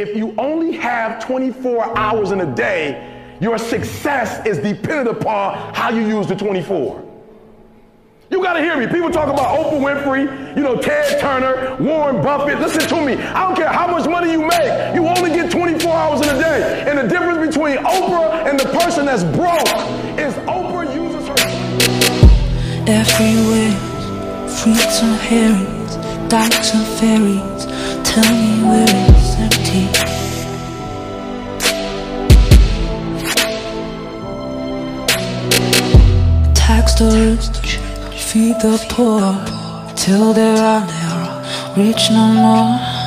if you only have 24 hours in a day, your success is dependent upon how you use the 24. You got to hear me. People talk about Oprah Winfrey, you know, Ted Turner, Warren Buffett. Listen to me. I don't care how much money you make. You only get 24 hours in a day. And the difference between Oprah and the person that's broke is Oprah uses her. Everywhere, fruits and herrings, dykes and fairies. Tell me where Tax the rich feed the poor till they are no rich no more.